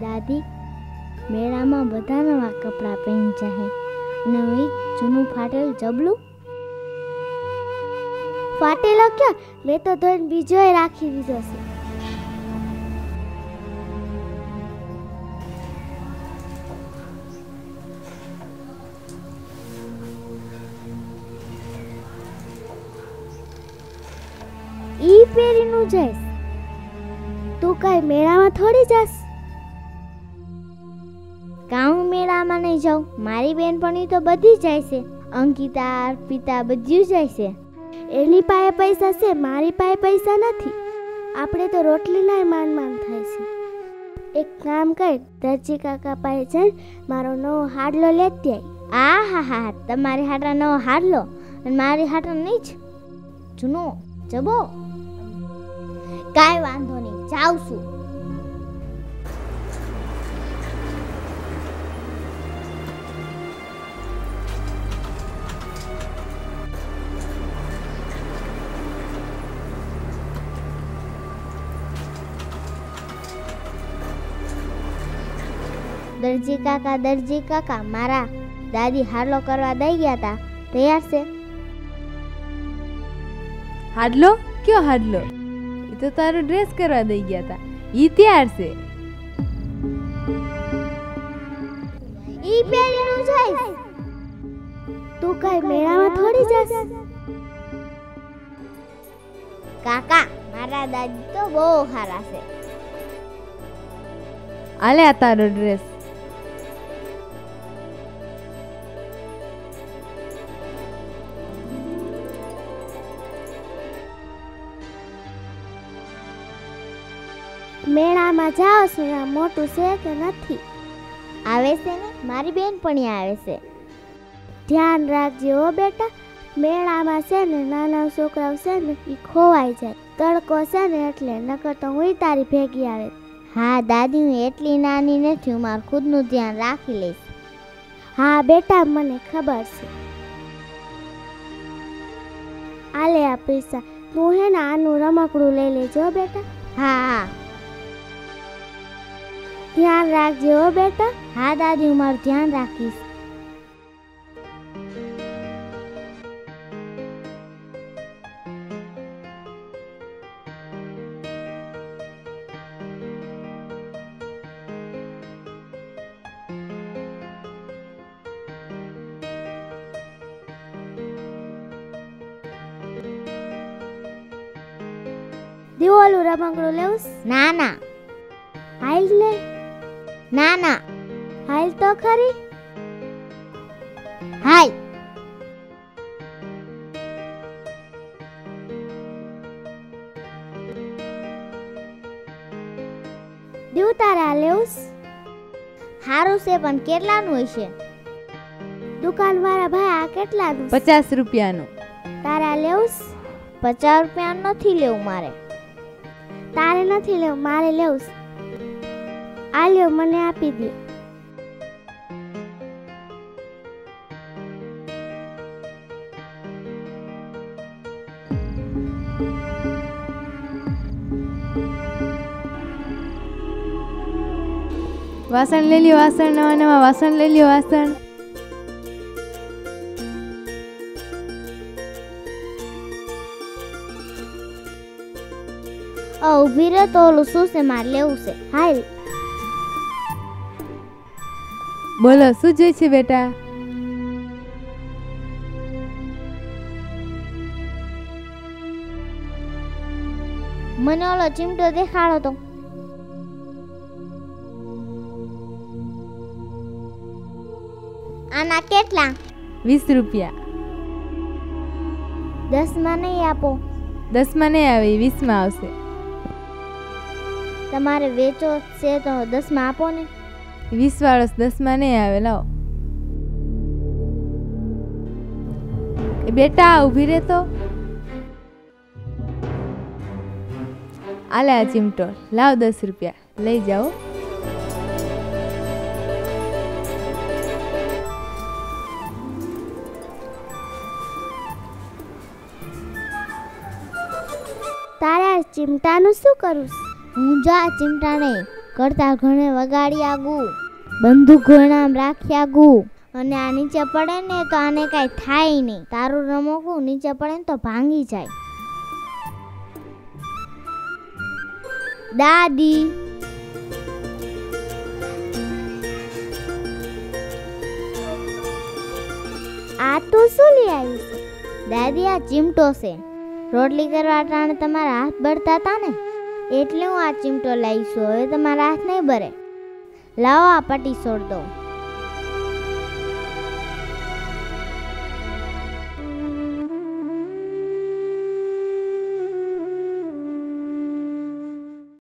દાદી, મેળામાં બધા નવા કપડાં પહેરી જાય અને હું ઈ જૂનું ફાટેલ જબલું. ફાટેલો ક્યાં? મેં તો ધોઈને બીજોય રાખી દીધો છે. ઈ પહેરીનું જઈશ. તું કઈ મેળામાં થોડી જાસ મેળામાં નહીં જાઉં. મારી બેનપણી તો બધી જાય છે. અંકિતા અર્પિતા બધું જાય છે. એની પાસે પૈસા છે, મારી પાસે પૈસા નથી. આપણે તો રોટલી લાય માન માન થાય છે. એક કામ કર, દરજી કાકા પાસે છે મારો નવો હાડલો લેતી આવી આ હા હા તમારી હાટરા નવો હાડલો અને મારી હાટરા નહીં જ. જૂનો, જબો. કાંઈ વાંધો નહીં, જાઉં છું. દરજી કાકા દરજી કાકા મારા દાદી હાડલો કરવા દઈ ગયા હતા તૈયાર છે? હાડલો? કયો હાડલો? એ તો તારો ડ્રેસ કરવા દઈ ગયા હતા ઈ તૈયાર છે? ઈ પહેરીનું જઈશ. તું કઈ મેળામાં થોડી જશ? કાકા મારા દાદી તો બહુ સારા છે. આલે આ તારો ડ્રેસ મેળામાં જાઓ છો આ મોટું છે કે નથી? આવે છે ને? મારી બેનપણી આવે છે. ધ્યાન રાખજો હો બેટા, મેળામાં છે ને નાના છોકરાઓ છે ને એ ખોવાઈ જાય. તડકો છે ને એટલે, નકર તો હું તારી ભેગી આવે. હા, દાદી, હું એટલી નાની નથી, હું મારું ખુદનું ધ્યાન રાખી લઈશ. હા, બેટા, મને ખબર છે. આલે આ પૈસા. તું હે ને આનું રમકડું લઈ લેજો બેટા. હા હા. ધ્યાન રાખજો હો બેટા. હા દાદી હું મારું ધ્યાન રાખીશ. દિવાલું રમકડું લેવું ના ના. હાલ લે. ના ના. હાલ તો ખરી. હાલ. દીવ તારા લેવું સારું છે પણ કેટલાનું હશે? દુકાનવાળા ભાઈ આ કેટલાનું પચાસ રૂપિયાનું. તારા લેવું પચાસ રૂપિયાનું નથી લેવું મારે. તારે નથી લેવું મારે લેવું. આ લ્યો મને આપી દે. વાસણ લઈ લ્યો વાસણ નવા નવા વાસણ લઈ લ્યો વાસણ. ઊભી રહે તો ઓલું શું છે મારે લેવું છે? હાલ. બોલો શું જોઈ છે બેટા? મને ઓલો ચીમટો દેખાડો તો. આના કેટલા? વીસ રૂપિયા. દસમાં નહીં આપો. દસમાં નહીં આવે વીસમાં આવશે. તમારે વેચો છે તો દસમાં આપો ને. વીસ વર્ષ દસમાં નહીં આવે, લાવો. બેટા ઊભી રહે તો. આલે આ ચીમટો લાવ દસ રૂપિયા. લઈ જાઓ. તારે આ ચિમટાનું શું કરું? હું જા ચિમટા નહીં કરતા ઘણે વગાડી આગું. બંદૂક ઘોણામ રાખી આગું. અને આ નીચે પડે ને તો આને કાંઈ થાય નહીં. તારું રમકડું નીચે પડે ને તો ભાંગી જાય. દાદી. આ તો શું લઈ આવી દાદી, આ ચીમટો છે. રોટલી કરવા ટાણે તમારા હાથ બળતા હતા ને? એટલે હું આ ચીમટો લાવીશું હવે તમારા હાથ નહીં ભરે. લાવો આ પટ્ટી છોડ દઉં